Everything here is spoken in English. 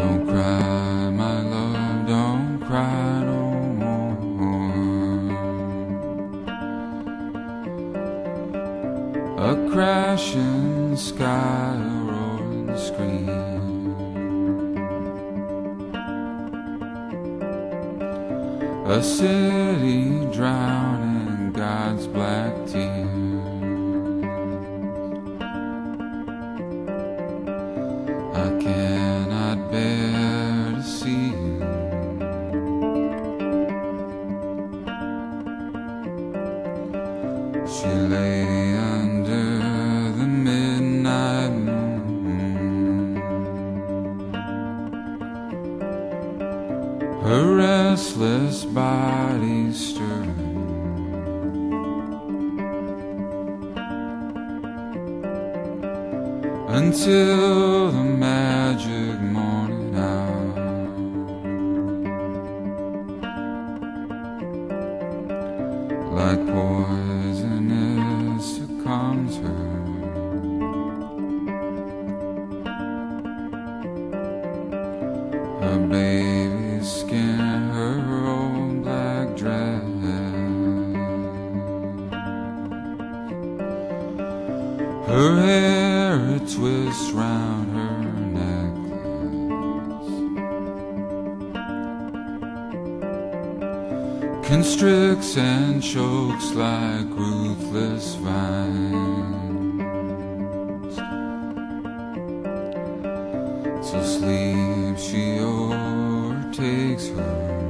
Don't cry, my love, don't cry no more. A crashing sky, a roaring scream. A city drowning God's black tears. I can't. She lay under the midnight moon. Her restless body stirring. Until the magic morning hour. like poisonous Her baby skin, her old black dress. Her hair it twists round her necklace. constricts and chokes like ruthless vines. Till sleep she overtakes her.